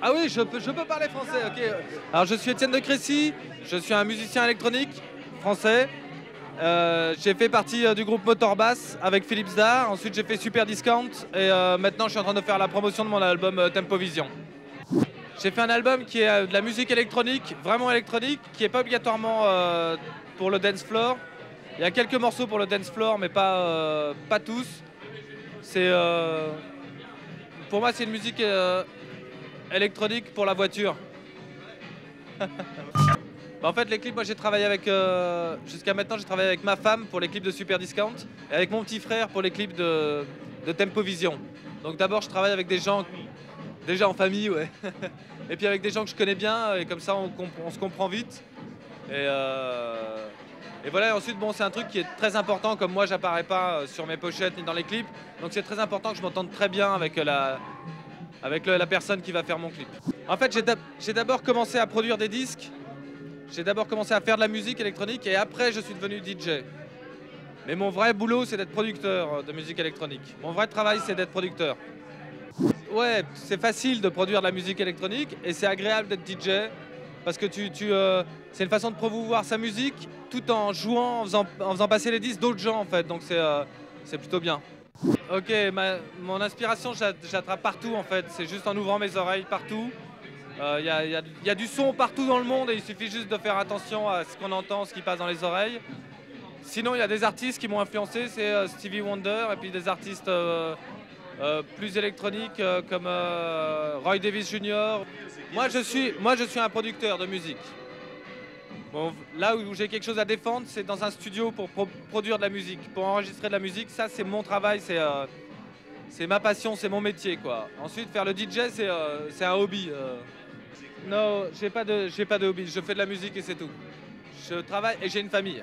Ah oui, je peux, parler français, ok. Alors je suis Étienne de Crécy, je suis un musicien électronique français. Euh, j'ai fait partie euh, du groupe Motorbass avec Philippe Zdar. Ensuite, j'ai fait Super Discount. Et euh, maintenant, je suis en train de faire la promotion de mon album Tempo Vision. J'ai fait un album qui est de la musique électronique, vraiment électronique, qui n'est pas obligatoirement pour le dance floor. Il y a quelques morceaux pour le dance floor, mais pas, pas tous. C'est, pour moi, c'est une musique électronique pour la voiture. Bah, en fait, les clips, moi j'ai travaillé avec. euh, Jusqu'à maintenant, j'ai travaillé avec ma femme pour les clips de Super Discount et avec mon petit frère pour les clips de, Tempo Vision. Donc d'abord, je travaille avec des gens déjà en famille, ouais. et puis avec des gens que je connais bien et comme ça, on, se comprend vite. Et, euh, et voilà, et ensuite, bon, c'est un truc qui est très important. Comme moi, j'apparais pas euh, sur mes pochettes ni dans les clips. Donc c'est très important que je m'entende très bien avec la, avec la personne qui va faire mon clip. En fait, j'ai d'ab- j'ai d'abord commencé à produire des disques. J'ai d'abord commencé à faire de la musique électronique et après, je suis devenu DJ. Mais mon vrai boulot, c'est d'être producteur euh, de musique électronique. Mon vrai travail, c'est d'être producteur. Ouais, c'est facile de produire de la musique électronique et c'est agréable d'être DJ parce que euh, c'est une façon de promouvoir sa musique tout en jouant, en faisant, passer les disques d'autres gens en fait. Donc c'est euh, plutôt bien. Ok, mon inspiration, l'attrape partout en fait. C'est juste en ouvrant mes oreilles partout. Il y, a, y a- du son partout dans le monde et il suffit juste de faire attention à ce qu'on entend, ce qui passe dans les oreilles. Sinon, il y a des artistes qui m'ont influencé, c'est euh, Stevie Wonder et puis des artistes euh, euh, plus électroniques euh, comme euh, Roy Davis Jr. Moi je, suis, moi, je suis un producteur de musique. Là où j'ai quelque chose à défendre, c'est dans un studio pour pro- produire de la musique, pour enregistrer de la musique. Ça, c'est mon travail, c'est euh, ma passion, c'est mon métier. quoi. Ensuite, faire le DJ, c'est euh, c'est un hobby. euh. Non, j'ai pas, pas de hobby, je fais de la musique et c'est tout. Je travaille et j'ai une famille.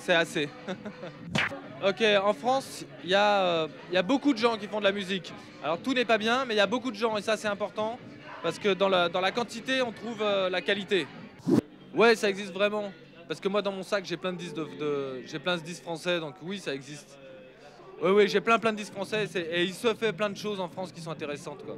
C'est assez. ok, en France, il y, y a beaucoup de gens qui font de la musique. Alors tout n'est pas bien, mais il y a beaucoup de gens et ça c'est important parce que dans la, dans la quantité, on trouve la qualité. Ouais, ça existe vraiment. Parce que moi, dans mon sac, j'ai plein de disques de, j'ai plein de disques français, donc oui, ça existe. Oui, oui, j'ai plein plein de disques français et il se fait plein de choses en France qui sont intéressantes, quoi.